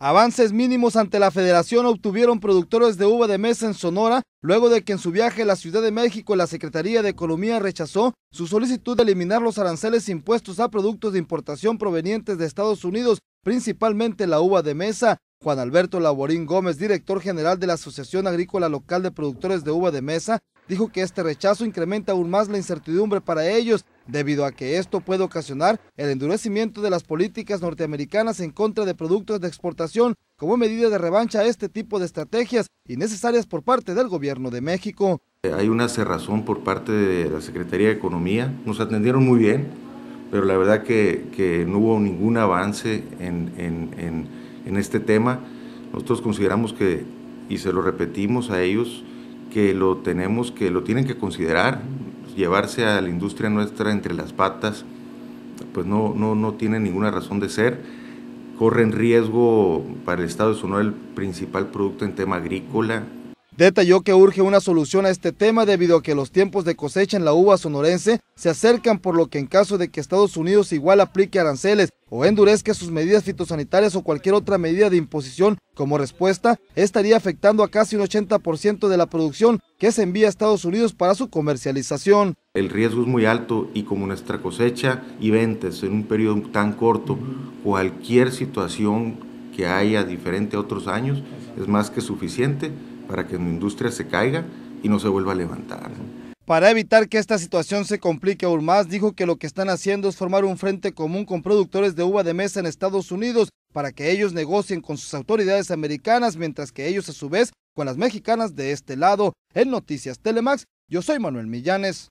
Avances mínimos ante la federación obtuvieron productores de uva de mesa en Sonora luego de que en su viaje a la Ciudad de México la Secretaría de Economía rechazó su solicitud de eliminar los aranceles impuestos a productos de importación provenientes de Estados Unidos, principalmente la uva de mesa. Juan Alberto Laborín Gómez, director general de la Asociación Agrícola Local de Productores de Uva de Mesa, dijo que este rechazo incrementa aún más la incertidumbre para ellos, debido a que esto puede ocasionar el endurecimiento de las políticas norteamericanas en contra de productos de exportación como medida de revancha a este tipo de estrategias innecesarias por parte del gobierno de México. Hay una cerrazón por parte de la Secretaría de Economía, nos atendieron muy bien, pero la verdad que, no hubo ningún avance en, en este tema. Nosotros consideramos que, y se lo repetimos a ellos, que lo tenemos, que lo tienen que considerar, llevarse a la industria nuestra entre las patas, pues no, no, no tiene ninguna razón de ser. Corre en riesgo para el Estado de Sonora el principal producto en tema agrícola, Detalló que urge una solución a este tema debido a que los tiempos de cosecha en la uva sonorense se acercan por lo que en caso de que Estados Unidos igual aplique aranceles o endurezca sus medidas fitosanitarias o cualquier otra medida de imposición como respuesta, estaría afectando a casi un 80% de la producción que se envía a Estados Unidos para su comercialización. El riesgo es muy alto y como nuestra cosecha y ventas en un periodo tan corto, cualquier situación que haya diferente a otros años es más que suficiente para que la industria se caiga y no se vuelva a levantar. Para evitar que esta situación se complique aún más, dijo que lo que están haciendo es formar un frente común con productores de uva de mesa en Estados Unidos para que ellos negocien con sus autoridades americanas, mientras que ellos a su vez con las mexicanas de este lado. En Noticias Telemax, yo soy Manuel Millanes.